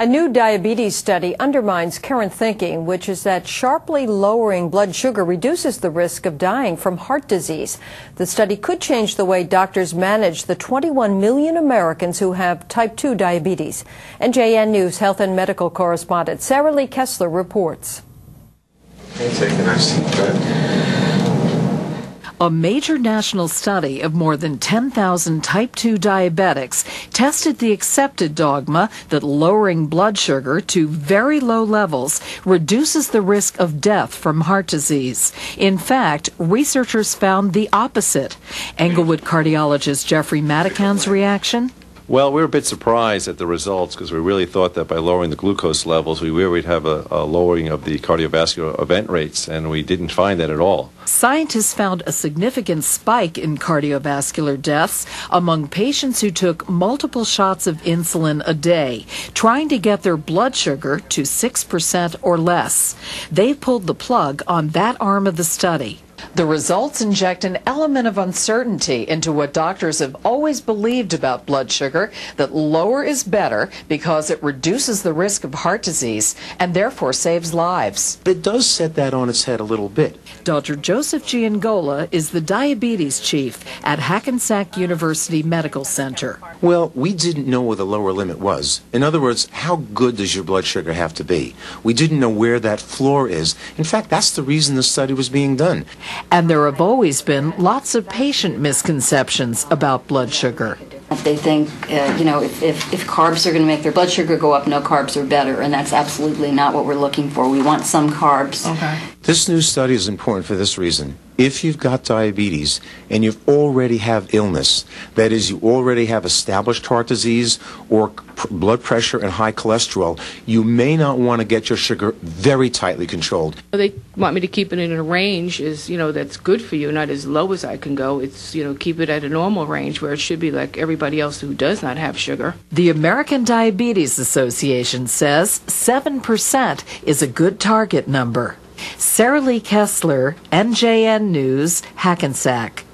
A new diabetes study undermines current thinking, which is that sharply lowering blood sugar reduces the risk of dying from heart disease. The study could change the way doctors manage the 21 million Americans who have type 2 diabetes. NJN News health and medical correspondent Sara Lee Kessler reports. A major national study of more than 10,000 type 2 diabetics tested the accepted dogma that lowering blood sugar to very low levels reduces the risk of death from heart disease. In fact, researchers found the opposite. Englewood cardiologist Jeffrey Matacan's reaction well, we were a bit surprised at the results because we really thought that by lowering the glucose levels, we would have a, a, lowering of the cardiovascular event rates, and we didn't find that at all. Scientists found a significant spike in cardiovascular deaths among patients who took multiple shots of insulin a day, trying to get their blood sugar to 6% or less. They pulled the plug on that arm of the study. The results inject an element of uncertainty into what doctors have always believed about blood sugar that lower is better because it reduces the risk of heart disease and therefore saves lives. It does set that on its head a little bit. Dr. Joseph Giangola is the diabetes chief at Hackensack University Medical Center. Well, we didn't know where the lower limit was. In other words, how good does your blood sugar have to be? We didn't know where that floor is. In fact, that's the reason the study was being done. And there have always been lots of patient misconceptions about blood sugar. They think, uh, you know, if, if, if carbs are going to make their blood sugar go up, no carbs are better. And that's absolutely not what we're looking for. We want some carbs. Okay. This new study is important for this reason if you've got diabetes and you already have illness, that is, you already have established heart disease or blood pressure and high cholesterol, you may not want to get your sugar very tightly controlled. They want me to keep it in a range is, you know, that's good for you, not as low as I can go. It's, you know, keep it at a normal range where it should be like everybody else who does not have sugar. The American Diabetes Association says 7% is a good target number. Sara Lee Kessler, NJN News, Hackensack.